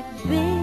like.